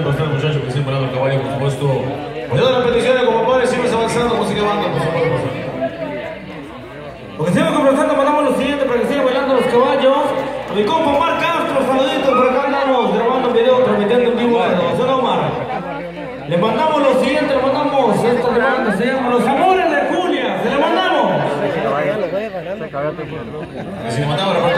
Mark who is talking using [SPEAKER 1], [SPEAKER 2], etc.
[SPEAKER 1] importante para muchachos que siempre han el caballo, por supuesto. Pues las peticiones como padres siempre avanzando, música banda, por supuesto.
[SPEAKER 2] Lo que siempre conversando, mandamos lo siguiente para que sigan bailando los caballos. A mi compa Omar Castro, saluditos, por acá andamos grabando un video, transmitiendo en vivo. Hola Omar. Le mandamos lo siguiente, le mandamos esta demanda, se llama Los Amores de Julia. Se le mandamos.
[SPEAKER 1] Se le mandamos.